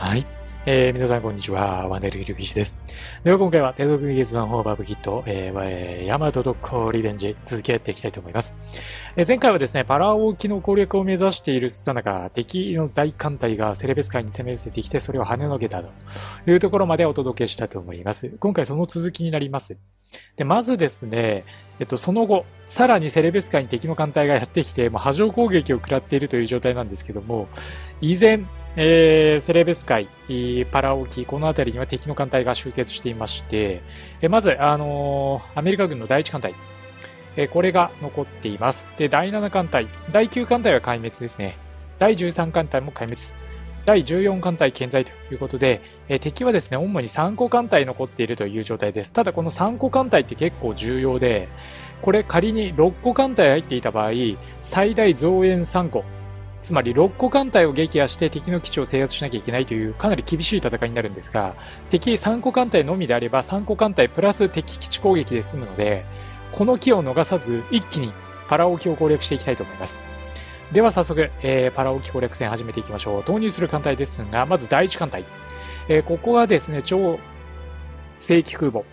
はい。えー、皆さんこんにちは。ワネル・イルフィッシュです。では今回は、帝国決断法バブキット、えー、ヤマト特攻リベンジ、続きやっていきたいと思います。えー、前回はですね、パラオ沖の攻略を目指しているさなか、敵の大艦隊がセレベス海に攻め寄せてきて、それを跳ねのけたというところまでお届けしたと思います。今回その続きになります。で、まずですね、えっと、その後、さらにセレベス海に敵の艦隊がやってきて、まあ、波状攻撃を食らっているという状態なんですけども、依然、えー、セレベス海、パラオキ、この辺りには敵の艦隊が集結していまして、えまず、あのー、アメリカ軍の第1艦隊、えこれが残っています。で、第7艦隊、第9艦隊は壊滅ですね。第13艦隊も壊滅。第14艦隊健在ということで、え敵はですね、主に3個艦隊残っているという状態です。ただこの3個艦隊って結構重要で、これ仮に6個艦隊入っていた場合、最大増援3個、つまり6個艦隊を撃破して敵の基地を制圧しなきゃいけないというかなり厳しい戦いになるんですが、敵3個艦隊のみであれば3個艦隊プラス敵基地攻撃で済むので、この機を逃さず一気にパラオキを攻略していきたいと思います。では早速、えー、パラオキ攻略戦始めていきましょう。投入する艦隊ですが、まず第1艦隊。えー、ここはですね、超正規空母、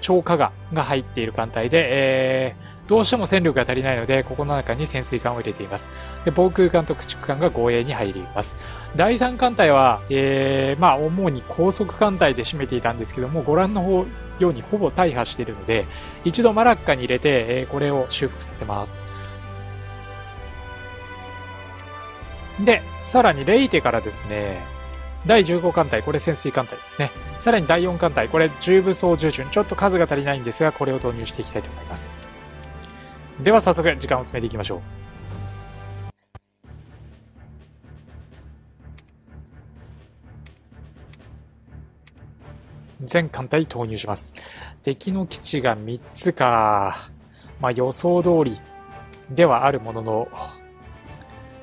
超加賀が入っている艦隊で、えーどうしても戦力が足りないので、ここの中に潜水艦を入れています。で防空艦と駆逐艦が護衛に入ります。第3艦隊は、えー、まあ、主に高速艦隊で占めていたんですけども、ご覧の方ようにほぼ大破しているので、一度マラッカに入れて、えー、これを修復させます。で、さらにレイテからですね、第15艦隊、これ潜水艦隊ですね。さらに第4艦隊、これ重武装従順。ちょっと数が足りないんですが、これを投入していきたいと思います。では早速時間を進めていきましょう。全艦隊投入します。敵の基地が3つか。まあ予想通りではあるものの、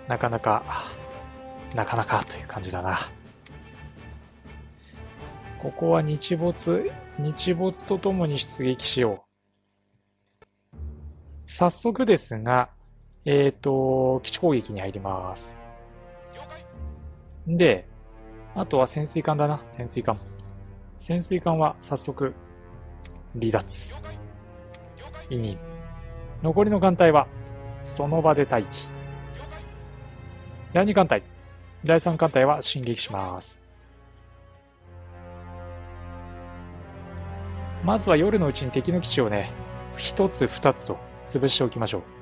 なかなか、なかなかという感じだな。ここは日没、日没とともに出撃しよう。早速ですが、えっ、ー、と、基地攻撃に入ります。で、あとは潜水艦だな、潜水艦。潜水艦は早速、離脱。委任。残りの艦隊は、その場で待機。第2艦隊、第3艦隊は進撃します。まずは夜のうちに敵の基地をね、一つ二つと潰しておきましょう。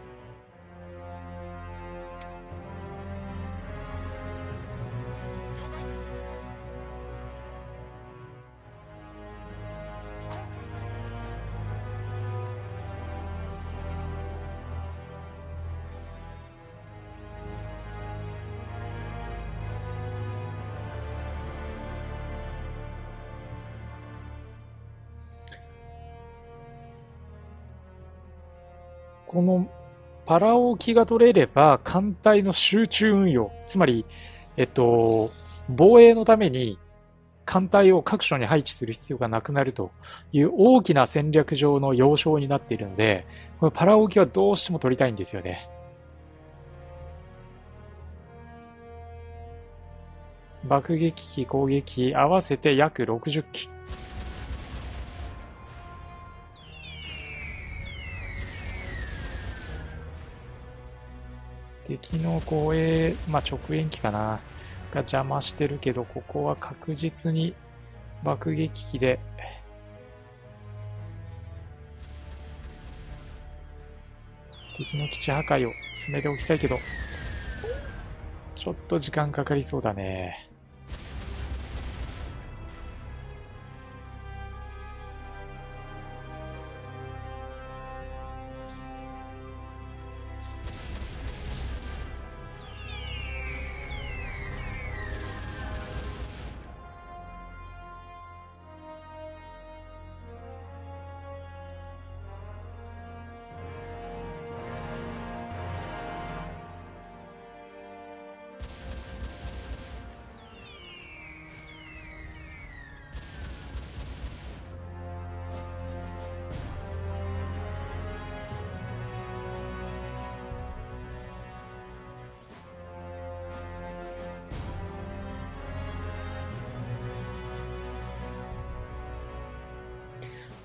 このパラオ沖が取れれば艦隊の集中運用、つまり、えっと、防衛のために艦隊を各所に配置する必要がなくなるという大きな戦略上の要衝になっているので、このパラオ沖はどうしても取りたいんですよね。爆撃機、攻撃機合わせて約60機。敵の護衛、まあ、直撃機かな、が邪魔してるけど、ここは確実に爆撃機で、敵の基地破壊を進めておきたいけど、ちょっと時間かかりそうだね。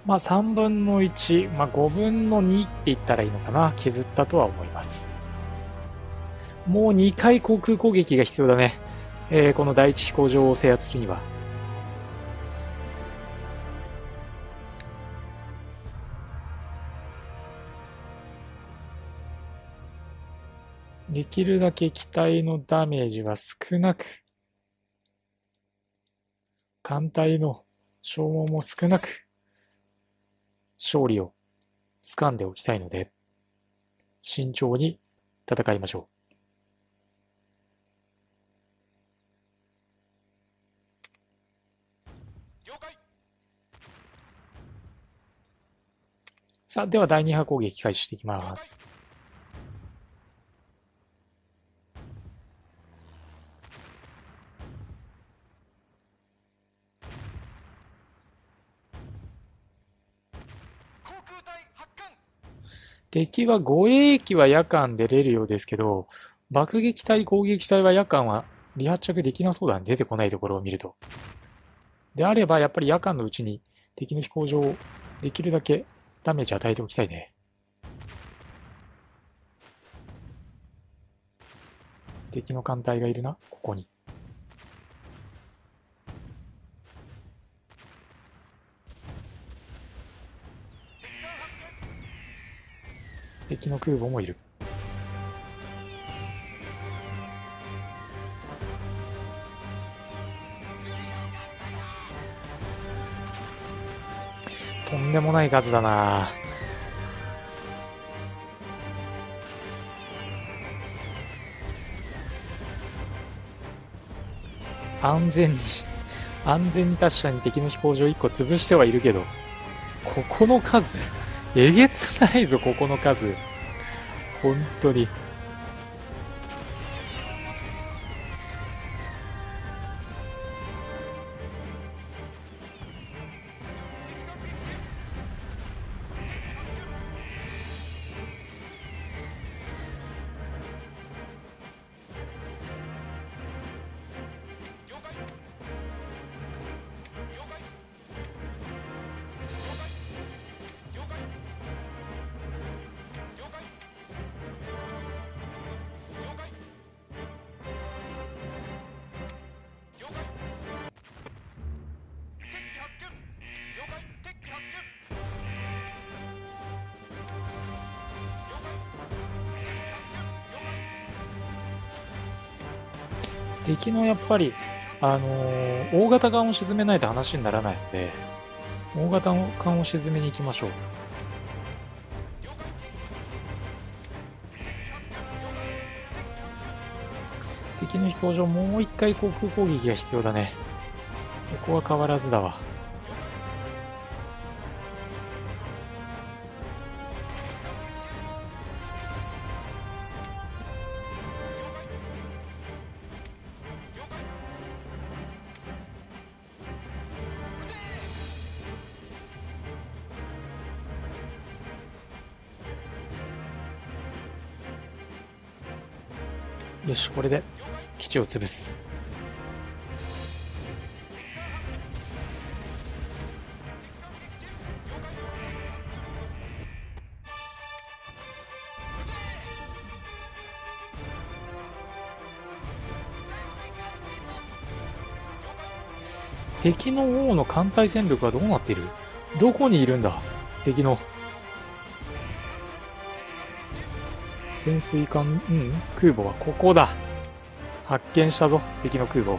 まあ3分の1、まあ5分の2って言ったらいいのかな。削ったとは思います。もう2回航空攻撃が必要だね。えー、この第一飛行場を制圧するには。できるだけ機体のダメージは少なく、艦隊の消耗も少なく、勝利を掴んでおきたいので、慎重に戦いましょう。さあ、では第2波攻撃開始していきます。敵は護衛機は夜間出れるようですけど、爆撃隊、攻撃隊は夜間は離発着できなそうだね。出てこないところを見ると。であれば、やっぱり夜間のうちに敵の飛行場をできるだけダメージ与えておきたいね。敵の艦隊がいるな、ここに。敵の空母もいる。とんでもない数だな安全に、安全に確かに敵の飛行場1個潰してはいるけど、ここの数、えげつないぞ、ここの数。本当に。敵のやっぱり、あのー、大型艦を沈めないと話にならないので、大型艦を沈めに行きましょう。敵の飛行場もう一回航空攻撃が必要だね。そこは変わらずだわ。よし、これで基地を潰す。敵の王の艦隊戦力はどうなっている？どこにいるんだ？敵の潜水艦、うん、空母はここだ。発見したぞ、敵の空母。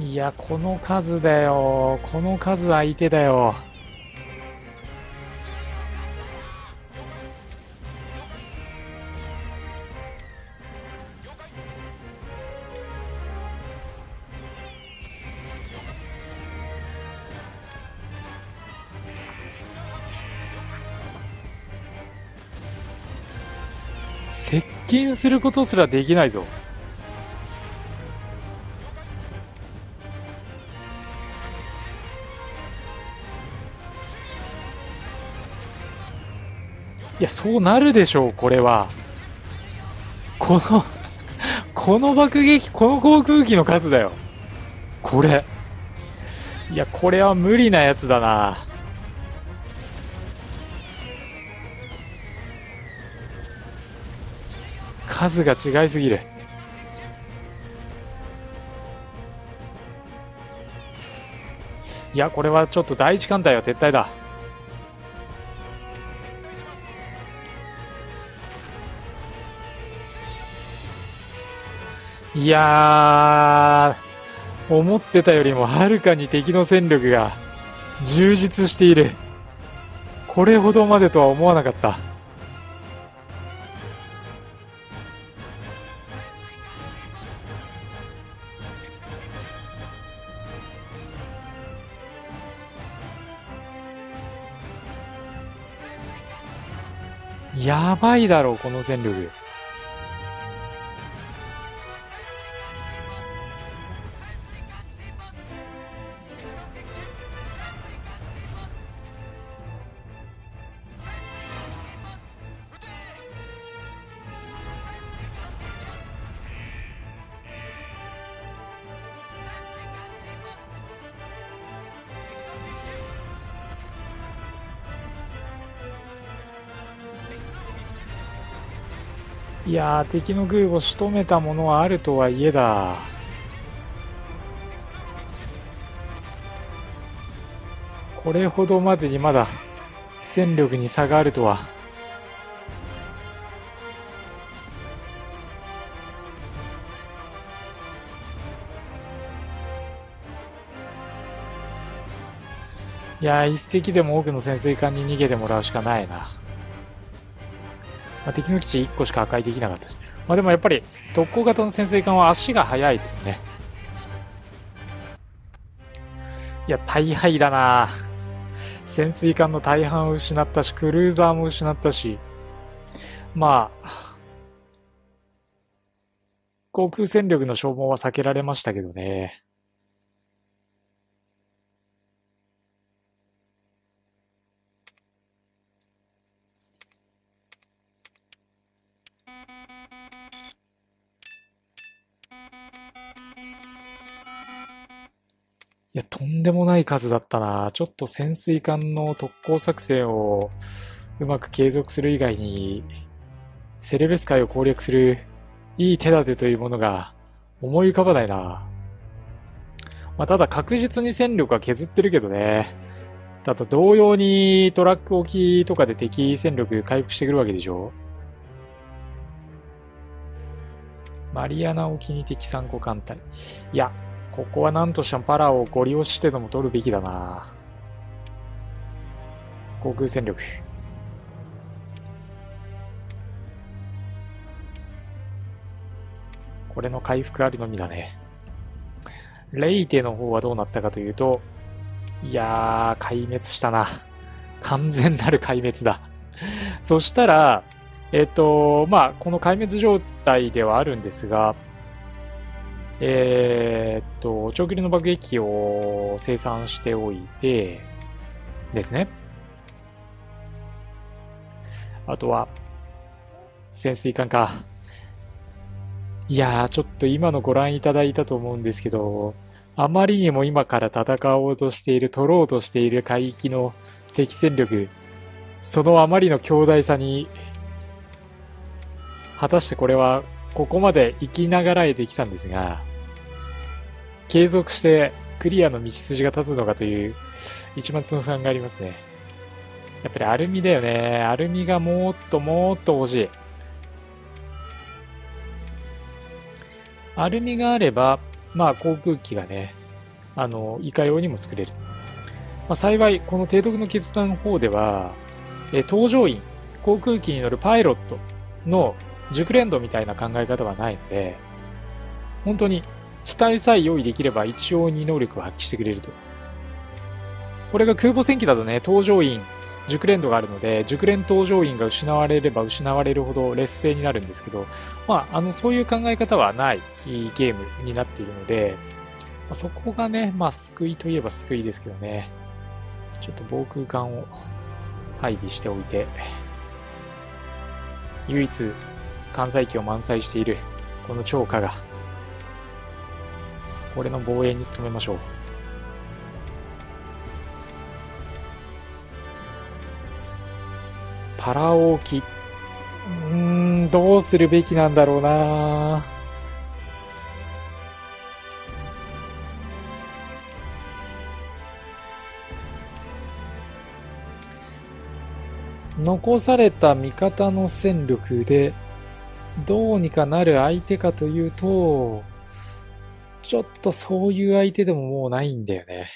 いや、この数だよ。この数相手だよ。することすらできないぞ。いや、そうなるでしょう、これは。この この爆撃、この航空機の数だよ。これ。いや、これは無理なやつだな。数が違いすぎる。いや、これはちょっと第一艦隊は撤退だ。いや、思ってたよりもはるかに敵の戦力が充実している。これほどまでとは思わなかった。やばいだろう、この戦力。いや、敵の軍を仕留めたものはあるとはいえだ。これほどまでにまだ戦力に差があるとは。いや、一隻でも多くの潜水艦に逃げてもらうしかないな。まあ、敵の基地1個しか破壊できなかったし。まあでもやっぱり特攻型の潜水艦は足が速いですね。いや、大敗だな潜水艦の大半を失ったし、クルーザーも失ったし、まあ、航空戦力の消耗は避けられましたけどね。や、とんでもない数だったな。ちょっと潜水艦の特攻作戦をうまく継続する以外に、セレベス海を攻略するいい手立てというものが思い浮かばないな。まあ、ただ確実に戦力は削ってるけどね。ただ同様にトラック沖とかで敵戦力回復してくるわけでしょマリアナ沖に敵3個艦隊。いや、ここは何としてもパラをご利用してでも取るべきだな。航空戦力。これの回復あるのみだね。レイテの方はどうなったかというと、いやー、壊滅したな。完全なる壊滅だ。そしたら、えっ、と、まあ、この壊滅状態ではあるんですが、えー、っと、長距離の爆撃機を生産しておいて、ですね。あとは、潜水艦か。いやー、ちょっと今のご覧いただいたと思うんですけど、あまりにも今から戦おうとしている、取ろうとしている海域の敵戦力、そのあまりの強大さに、果たしてこれはここまで生きながらえてきたんですが、継続してクリアの道筋が立つのかという一末の不安がありますね。やっぱりアルミだよね。アルミがもっともっと欲しい。アルミがあれば、まあ航空機がね、あの、いかようにも作れる。まあ、幸い、この提督の決断の方では、え搭乗員、航空機に乗るパイロットの熟練度みたいな考え方はないので、本当に機体さえ用意できれば一応に能力を発揮してくれると。これが空母戦機だとね、搭乗員、熟練度があるので、熟練搭乗員が失われれば失われるほど劣勢になるんですけど、まあ、あの、そういう考え方はないゲームになっているので、そこがね、まあ、救いといえば救いですけどね。ちょっと防空艦を配備しておいて、唯一関西機を満載しているこの超加賀これの防衛に努めましょう。パラオ機うんどうするべきなんだろうな。残された味方の戦力でどうにかなる相手かというと、ちょっとそういう相手でももうないんだよね。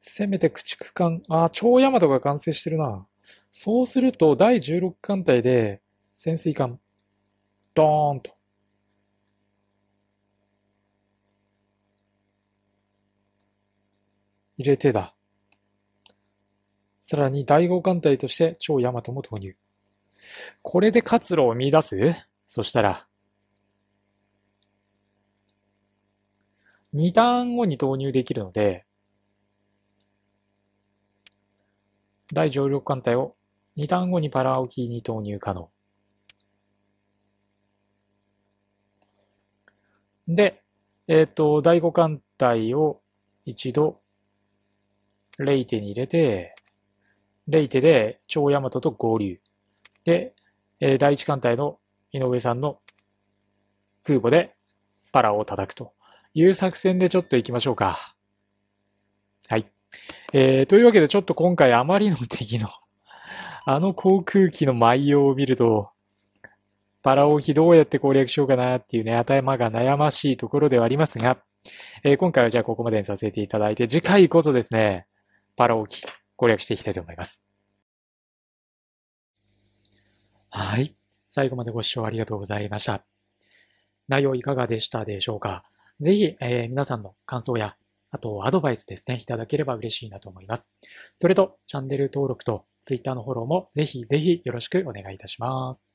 せめて駆逐艦、あ、超ヤマトが完成してるな。そうすると、第16艦隊で潜水艦、ドーンと。入れてだ。さらに第5艦隊として超ヤマトも投入。これで活路を見出す？そしたら、2ターン後に投入できるので、第16艦隊を2ターン後にパラオキに投入可能。で、えっ、ー、と、第5艦隊を一度レイテに入れて、レイテで超ヤマトと合流。で、えー、第一艦隊の井上さんの空母でパラオを叩くという作戦でちょっと行きましょうか。はい。えー、というわけでちょっと今回あまりの敵の あの航空機の舞様を見ると、パラオヒどうやって攻略しようかなっていうね、頭が悩ましいところではありますが、えー、今回はじゃあここまでにさせていただいて、次回こそですね、パラオキ攻略していきたいと思います。はい。最後までご視聴ありがとうございました。内容いかがでしたでしょうか？ぜひ、えー、皆さんの感想や、あとアドバイスですね、いただければ嬉しいなと思います。それと、チャンネル登録と Twitter のフォローもぜひぜひよろしくお願いいたします。